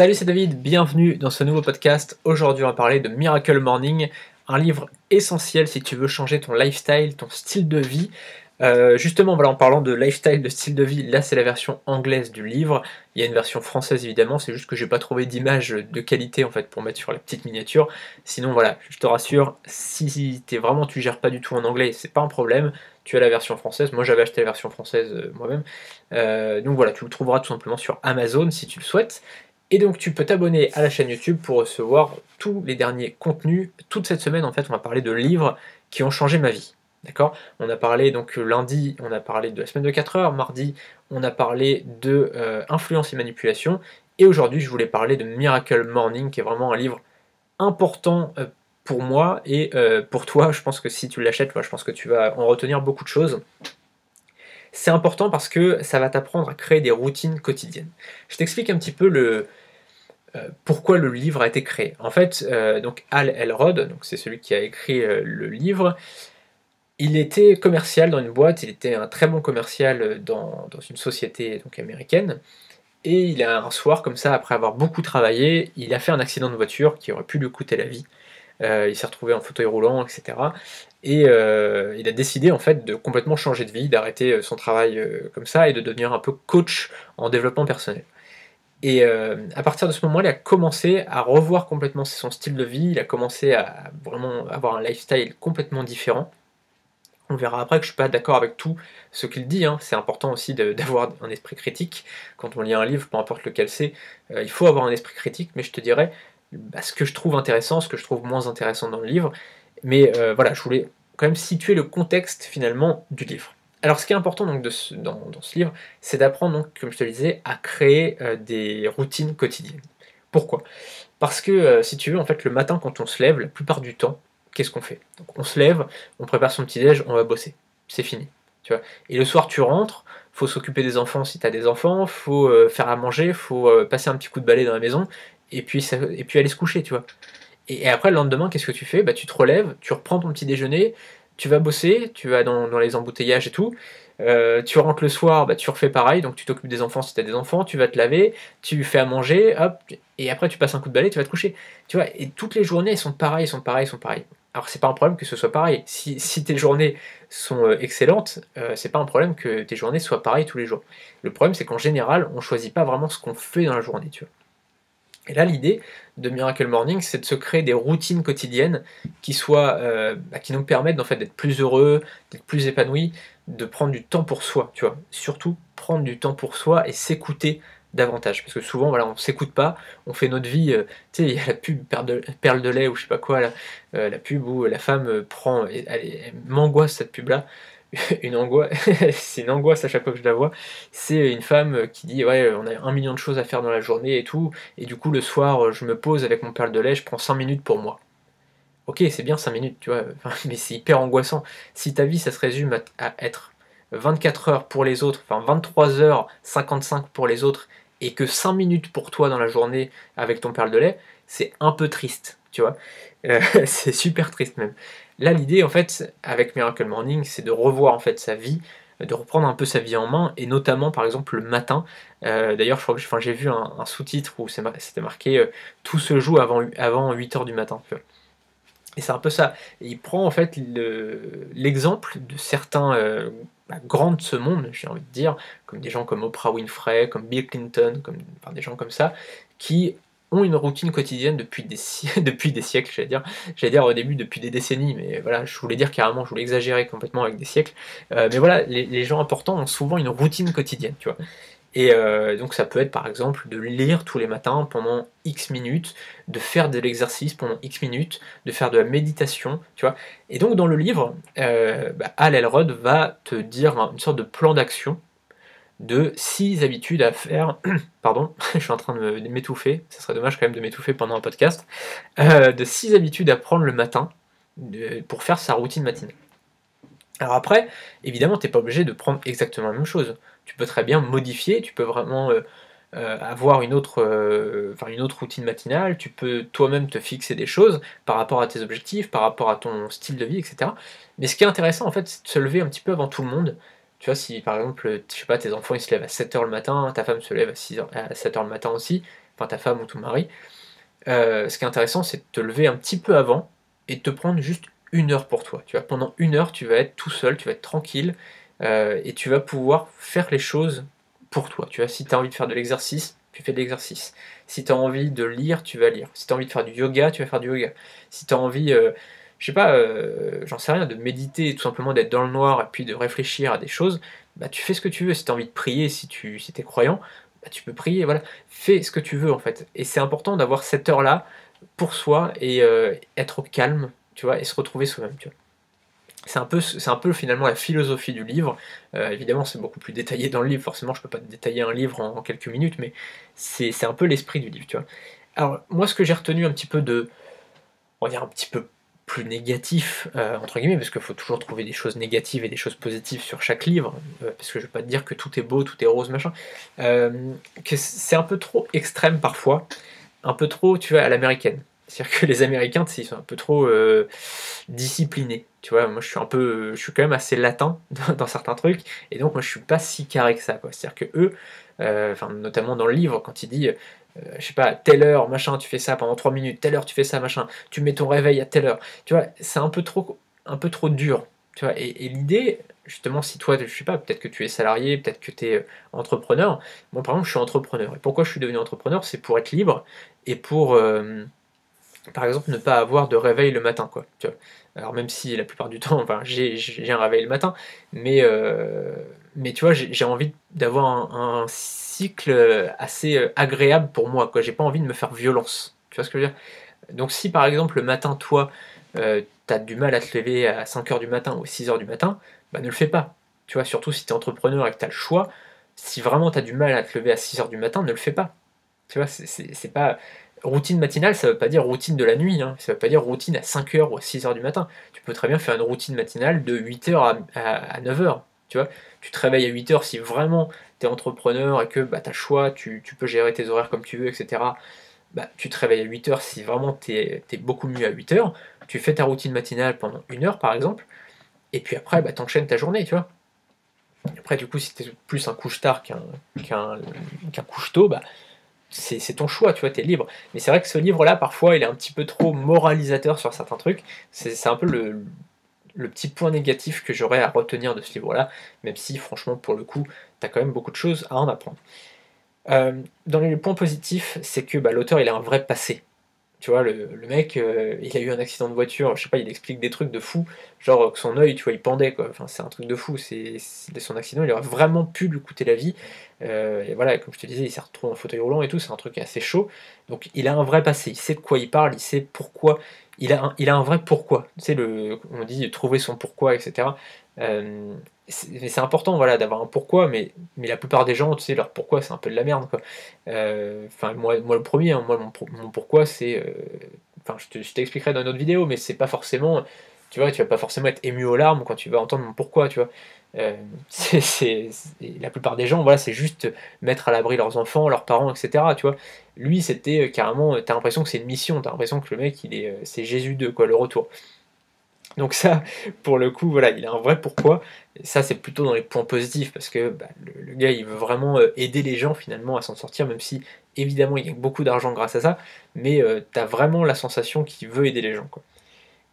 Salut, c'est David, bienvenue dans ce nouveau podcast. Aujourd'hui, on va parler de Miracle Morning, un livre essentiel si tu veux changer ton lifestyle, ton style de vie. Euh, justement, voilà, en parlant de lifestyle, de style de vie, là c'est la version anglaise du livre. Il y a une version française évidemment, c'est juste que j'ai pas trouvé d'image de qualité en fait pour mettre sur la petite miniature. Sinon voilà, je te rassure, si t'es vraiment tu gères pas du tout en anglais, c'est pas un problème. Tu as la version française. Moi j'avais acheté la version française euh, moi-même. Euh, donc voilà, tu le trouveras tout simplement sur Amazon si tu le souhaites. Et donc tu peux t'abonner à la chaîne YouTube pour recevoir tous les derniers contenus. Toute cette semaine en fait on va parler de livres qui ont changé ma vie. D'accord? On a parlé donc lundi, on a parlé de la semaine de 4 heures, mardi, on a parlé de euh, influence et manipulation, et aujourd'hui je voulais parler de Miracle Morning, qui est vraiment un livre important euh, pour moi et euh, pour toi. Je pense que si tu l'achètes, je pense que tu vas en retenir beaucoup de choses. C'est important parce que ça va t'apprendre à créer des routines quotidiennes. Je t'explique un petit peu le, pourquoi le livre a été créé. En fait, donc Al Elrod, donc c'est celui qui a écrit le livre, il était commercial dans une boîte, il était un très bon commercial dans, une société américaine. Et il a un soir, comme ça, après avoir beaucoup travaillé, il a fait un accident de voiture qui aurait pu lui coûter la vie. Euh, il s'est retrouvé en fauteuil roulant, etc. Et euh, il a décidé en fait de complètement changer de vie, d'arrêter euh, son travail comme ça et de devenir un peu coach en développement personnel. Et à partir de ce moment, il a commencé à revoir complètement son style de vie, il a commencé à vraiment avoir un lifestyle complètement différent. On verra après que je ne suis pas d'accord avec tout ce qu'il dit. Hein. C'est important aussi d'avoir un esprit critique. Quand on lit un livre, peu importe lequel c'est, il faut avoir un esprit critique. Mais je te dirais bah, ce que je trouve intéressant, ce que je trouve moins intéressant dans le livre. Mais euh, voilà, je voulais quand même situer le contexte finalement du livre. Alors ce qui est important donc dans, ce livre, c'est d'apprendre, comme je te le disais, à créer euh, des routines quotidiennes. Pourquoi? Parce que si tu veux, en fait, le matin quand on se lève, la plupart du temps, qu'est-ce qu'on fait? On se lève, on prépare son petit-déj, on va bosser. C'est fini. Tu vois? Et le soir, tu rentres, faut s'occuper des enfants si tu as des enfants, faut euh, faire à manger, faut euh, passer un petit coup de balai dans la maison, et puis, et puis aller se coucher, tu vois. Et, après, le lendemain, qu'est-ce que tu fais? Bah, Tu te relèves, tu reprends ton petit déjeuner, tu vas bosser, tu vas dans, les embouteillages et tout, euh, tu rentres le soir, bah, tu refais pareil, donc tu t'occupes des enfants si tu as des enfants, tu vas te laver, tu fais à manger, hop, et après tu passes un coup de balai, tu vas te coucher. Tu vois, et toutes les journées, elles sont pareilles, sont pareilles, sont pareilles. Alors c'est pas un problème que ce soit pareil. Si, tes journées sont euh, excellentes, euh, c'est pas un problème que tes journées soient pareilles tous les jours. Le problème c'est qu'en général, on choisit pas vraiment ce qu'on fait dans la journée, tu vois. Et là, l'idée de Miracle Morning, c'est de se créer des routines quotidiennes qui soient, euh, bah, qui nous permettent en fait d'être plus heureux, d'être plus épanouis, de prendre du temps pour soi, tu vois. Surtout prendre du temps pour soi et s'écouter davantage. Parce que souvent, voilà, on s'écoute pas, on fait notre vie. Euh, tu sais, il y a la pub perle de, lait ou je sais pas quoi, euh, la pub où la femme prend. Elle, elle, m'angoisse cette pub-là. une angoisse, c'est une angoisse à chaque fois que je la vois. C'est une femme qui dit Ouais, on a un million de choses à faire dans la journée et tout. Et du coup, le soir, je me pose avec mon perle de lait, je prends 5 minutes pour moi. Ok, c'est bien 5 minutes, tu vois, mais c'est hyper angoissant. Si ta vie, ça se résume à, être 24 heures pour les autres, enfin 23 heures 55 pour les autres, et que 5 minutes pour toi dans la journée avec ton perle de lait, c'est un peu triste, tu vois. Euh, c'est super triste même. Là, l'idée, en fait, avec Miracle Morning, c'est de revoir en fait sa vie, de reprendre un peu sa vie en main, et notamment, par exemple, le matin. Euh, d'ailleurs, je j'ai vu un, sous-titre où c'était marqué euh, Tout se joue avant, avant 8h du matin. Et c'est un peu ça. il prend en fait l'exemple de certains grands de ce monde, j'ai envie de dire, comme des gens comme Oprah Winfrey, comme Bill Clinton, comme des gens comme ça, qui ont une routine quotidienne depuis des, depuis des siècles, j'allais dire. J'allais dire au début depuis des décennies, mais voilà, je voulais dire carrément, je voulais exagérer complètement avec des siècles. Euh, mais voilà, les, gens importants ont souvent une routine quotidienne, tu vois. Et euh, donc ça peut être par exemple de lire tous les matins pendant X minutes, de faire de l'exercice pendant X minutes, de faire de la méditation, tu vois. Et donc dans le livre, euh, bah, Al Elrod va te dire une sorte de plan d'action de 6 habitudes à faire. Pardon, je suis en train de m'étouffer, ça serait dommage quand même de m'étouffer pendant un podcast. Euh, de 6 habitudes à prendre le matin pour faire sa routine matinale. Alors après, évidemment, tu n'es pas obligé de prendre exactement la même chose tu peux très bien modifier, tu peux vraiment euh, euh, avoir une autre, une autre routine matinale, tu peux toi-même te fixer des choses par rapport à tes objectifs, par rapport à ton style de vie, etc. Mais ce qui est intéressant, en fait, c'est de se lever un petit peu avant tout le monde. Tu vois, si par exemple, je sais pas, tes enfants ils se lèvent à 7h le matin, ta femme se lève à, 6h, à 7h le matin aussi, enfin ta femme ou ton mari, euh, ce qui est intéressant, c'est de te lever un petit peu avant et de te prendre juste une heure pour toi. Tu vois, pendant une heure, tu vas être tout seul, tu vas être tranquille euh, et tu vas pouvoir faire les choses pour toi. Tu vois, si tu as envie de faire de l'exercice, tu fais de l'exercice. Si tu as envie de lire, tu vas lire. Si tu as envie de faire du yoga, tu vas faire du yoga. Si tu as envie, euh, je sais pas, j'en sais rien, de méditer, tout simplement d'être dans le noir et puis de réfléchir à des choses, bah tu fais ce que tu veux. Si tu as envie de prier, si tu si es croyant, bah, tu peux prier, voilà, fais ce que tu veux en fait. Et c'est important d'avoir cette heure-là pour soi et euh, être calme, tu vois, et se retrouver soi-même, tu vois. C'est un, peu, c'est un peu finalement la philosophie du livre. Euh, évidemment, c'est beaucoup plus détaillé dans le livre. Forcément, je peux pas détailler un livre en, quelques minutes, mais c'est un peu l'esprit du livre, tu vois. Alors, moi, ce que j'ai retenu un petit peu de, on va dire un petit peu plus négatif, euh, entre guillemets, parce qu'il faut toujours trouver des choses négatives et des choses positives sur chaque livre, euh, parce que je vais pas te dire que tout est beau, tout est rose, machin, euh, que c'est un peu trop extrême parfois, un peu trop, tu vois, à l'américaine. C'est-à-dire que les Américains, ils sont un peu trop disciplinés. Tu vois, moi je suis un peu, je suis quand même assez latin dans, certains trucs, et donc moi je suis pas si carré que ça. Quoi. C'est-à-dire que eux, enfin notamment dans le livre, quand il dit euh, je sais pas, telle heure, machin, tu fais ça pendant 3 minutes, telle heure, tu fais ça, machin, tu mets ton réveil à telle heure. Tu vois, c'est un peu trop, un peu trop dur. Tu vois, et, l'idée, justement, si toi, je sais pas, peut-être que tu es salarié, peut-être que tu es euh, entrepreneur. Moi, par exemple, je suis entrepreneur. Et pourquoi je suis devenu entrepreneur? C'est pour être libre et pour, euh, par exemple, ne pas avoir de réveil le matin, quoi. Alors, même si la plupart du temps, enfin, j'ai un réveil le matin, mais, mais tu vois, j'ai envie d'avoir un, euh, assez euh, agréable pour moi. J'ai pas envie de me faire violence. Tu vois ce que je veux dire? Donc si par exemple le matin, toi, euh, tu as du mal à te lever à 5h du matin ou 6h du matin, bah ne le fais pas. Tu vois, surtout si tu es entrepreneur et que tu as le choix, si vraiment tu as du mal à te lever à 6h du matin, ne le fais pas. Tu vois, c'est pas... Routine matinale, ça veut pas dire routine de la nuit, hein. ça veut pas dire routine à 5h ou à 6h du matin. Tu peux très bien faire une routine matinale de 8h à, 9h. Tu vois, tu te réveilles à 8h si vraiment tu es entrepreneur et que bah, tu as le choix, tu, peux gérer tes horaires comme tu veux, etc. Bah, tu te réveilles à 8h si vraiment tu es, beaucoup mieux à 8h. Tu fais ta routine matinale pendant une heure par exemple, et puis après bah, tu enchaînes ta journée, tu vois. Après, du coup, si tu es plus un couche-tard qu'un couche-tôt, bah, c'est ton choix, tu vois, tu es libre. Mais c'est vrai que ce livre-là, parfois, il est un petit peu trop moralisateur sur certains trucs. C'est un peu le, le petit point négatif que j'aurais à retenir de ce livre-là, même si franchement pour le coup, tu as quand même beaucoup de choses à en apprendre. Euh, dans les points positifs, c'est que bah, l'auteur il a un vrai passé. Tu vois, le, mec, euh, il a eu un accident de voiture, je sais pas, il explique des trucs de fou, genre que son œil, tu vois, il pendait, quoi. Enfin, c'est un truc de fou. C'est son accident, il aurait vraiment pu lui coûter la vie. Euh, et voilà, comme je te disais, il s'est retrouvé en fauteuil roulant et tout, c'est un truc assez chaud. Donc, il a un vrai passé, il sait de quoi il parle, il sait pourquoi il a un, vrai pourquoi. Tu le, on dit trouver son pourquoi, etc. c'est important voilà, d'avoir un pourquoi, mais, mais la plupart des gens, tu sais, leur pourquoi, c'est un peu de la merde. Quoi. Euh, enfin, moi, moi, le premier, hein, moi, mon, pourquoi, c'est. Euh, enfin, je t'expliquerai dans une autre vidéo, mais c'est pas forcément. Tu vois, tu vas pas forcément être ému aux larmes quand tu vas entendre mon pourquoi, tu vois. Euh, c'est, la plupart des gens, voilà, c'est juste mettre à l'abri leurs enfants, leurs parents, etc. Tu vois. Lui, c'était euh, carrément, t'as l'impression que c'est une mission, t'as l'impression que le mec, il est, euh, c'est Jésus 2, quoi, le retour. Donc ça, pour le coup, voilà, il a un vrai pourquoi. ça, c'est plutôt dans les points positifs, parce que bah, le, gars, il veut vraiment aider les gens finalement à s'en sortir, même si évidemment il gagne beaucoup d'argent grâce à ça, mais t'as vraiment la sensation qu'il veut aider les gens.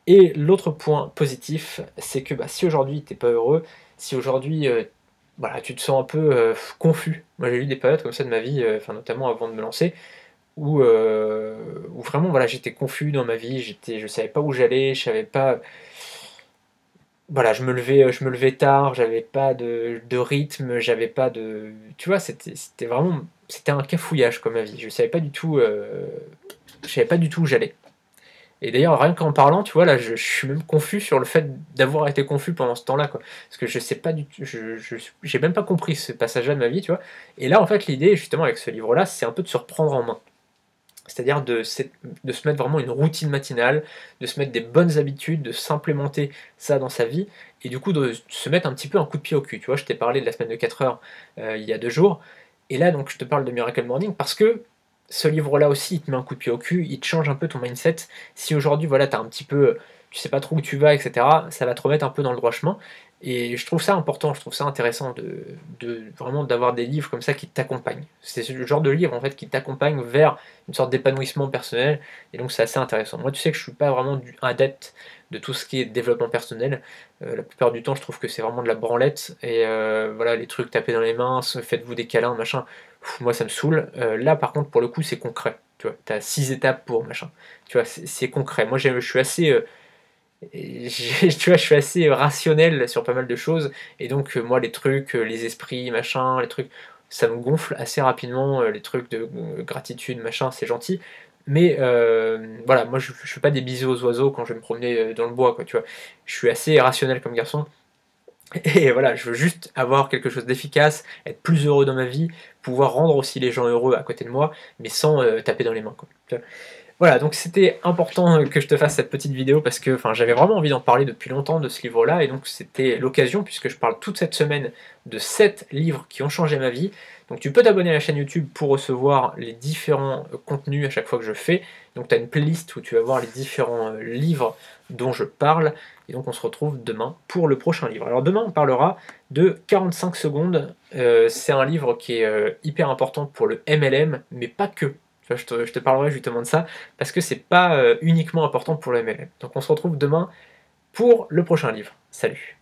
Et l'autre point positif, c'est que bah, si aujourd'hui t'es pas heureux, si aujourd'hui euh, voilà, tu te sens un peu euh, confus, moi j'ai eu des périodes comme ça de ma vie, euh, enfin notamment avant de me lancer, où, où vraiment voilà, j'étais confus dans ma vie, j'étais, je savais pas où j'allais, je savais pas. Voilà, je me levais, je me levais tard, j'avais pas de, de rythme, j'avais pas de. Tu vois, c'était, vraiment. C'était un cafouillage comme ma vie. Je savais pas du tout. je savais pas du tout où j'allais. Et d'ailleurs, rien qu'en parlant, tu vois, là, je, suis même confus sur le fait d'avoir été confus pendant ce temps-là, quoi. Parce que je sais pas du tout, je, j'ai même pas compris ce passage-là de ma vie, tu vois. Et là, en fait, l'idée, justement, avec ce livre-là, c'est un peu de se reprendre en main. C'est-à-dire de, se mettre vraiment une routine matinale, de se mettre des bonnes habitudes, de s'implémenter ça dans sa vie, et du coup de se mettre un petit peu un coup de pied au cul. Tu vois, je t'ai parlé de la semaine de 4 heures euh, il y a deux jours, et là, donc, je te parle de Miracle Morning parce que ce livre-là aussi, il te met un coup de pied au cul, il te change un peu ton mindset. Si aujourd'hui, voilà, tu as un petit peu tu sais pas trop où tu vas, etc., ça va te remettre un peu dans le droit chemin. Et je trouve ça important, je trouve ça intéressant de, vraiment d'avoir des livres comme ça qui t'accompagnent. C'est le genre de livre en fait qui t'accompagne vers une sorte d'épanouissement personnel, et donc c'est assez intéressant. Moi, tu sais que je suis pas vraiment du, adepte de tout ce qui est développement personnel. Euh, la plupart du temps, je trouve que c'est vraiment de la branlette, et euh, voilà, les trucs tapés dans les mains, faites-vous des câlins, machin. moi, ça me saoule. Euh, là, par contre, pour le coup, c'est concret. Tu vois, t'as six étapes pour machin. Tu vois, c'est concret. Moi, je suis assez tu vois, je suis assez rationnel sur pas mal de choses, et donc euh, moi les trucs, euh, les esprits, machin, les trucs, ça me gonfle assez rapidement, euh, les trucs de gratitude, machin, c'est gentil, mais voilà, moi je, je fais pas des bisous aux oiseaux quand je vais me promener dans le bois, quoi, tu vois, je suis assez rationnel comme garçon, et voilà, je veux juste avoir quelque chose d'efficace, être plus heureux dans ma vie, pouvoir rendre aussi les gens heureux à côté de moi, mais sans taper dans les mains, quoi. Voilà, donc c'était important que je te fasse cette petite vidéo parce que j'avais vraiment envie d'en parler depuis longtemps de ce livre-là, et donc c'était l'occasion, puisque je parle toute cette semaine de 7 livres qui ont changé ma vie. Donc tu peux t'abonner à la chaîne YouTube pour recevoir les différents contenus à chaque fois que je fais. Donc tu as une playlist où tu vas voir les différents euh, livres dont je parle, et donc on se retrouve demain pour le prochain livre. Alors demain on parlera de 45 secondes, euh, c'est un livre qui est euh, hyper important pour le MLM, mais pas que je te, parlerai justement de ça, parce que c'est pas euh, uniquement important pour le MLM. Donc on se retrouve demain pour le prochain livre. Salut